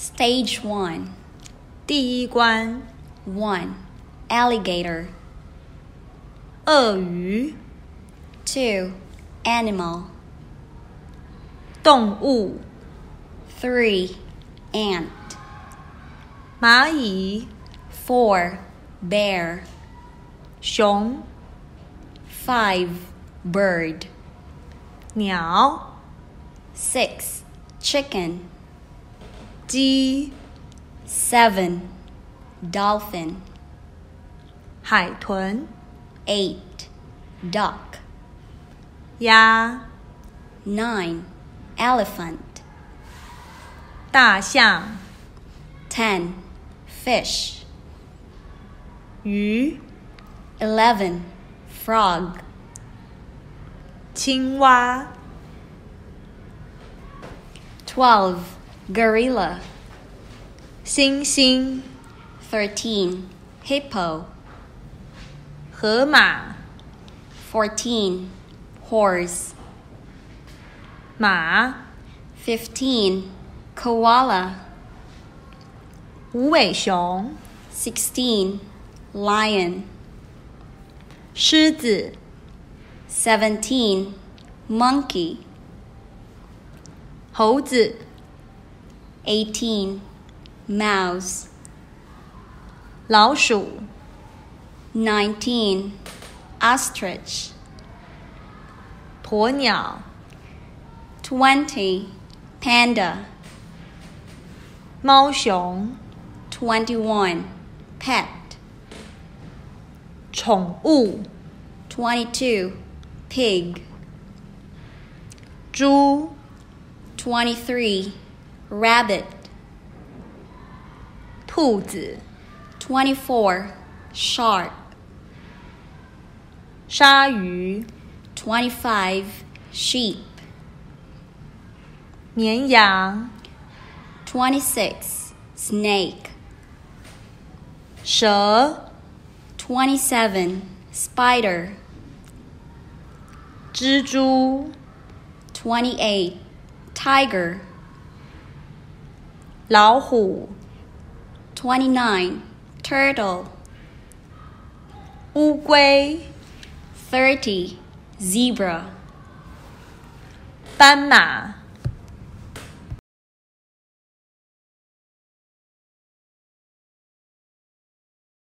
Stage 1第一关 1. Alligator. 鳄鱼 2. Animal. 动物 3. Ant. 蚂蚁 4. Bear. 熊 5. Bird. 鸟 6. Chicken. 鸡 7. Dolphin. 海豚 8. Duck. 鸭 9. Elephant. 大象 10. Fish. 鱼 11. Frog. 青蛙 12. Gorilla. 猩猩 13. Hippo. 河马 14. Horse. 马 15. Koala. 无尾熊 16. Lion. 狮子 17. Monkey. 猴子 18. Mouse. 老鼠 19. Ostrich. 鸵鸟 20. Panda. 猫熊 21. Pet. 宠物 22. Pig. 猪 23. Rabbit. 兔子 24. Shark. 鲨鱼 25. Sheep. 绵羊 26. Snake. 蛇 27. Spider. 蜘蛛 28. Tiger. 老虎 29. Turtle. 乌龟 30. Zebra. 斑马